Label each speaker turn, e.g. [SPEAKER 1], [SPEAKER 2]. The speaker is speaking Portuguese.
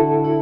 [SPEAKER 1] Música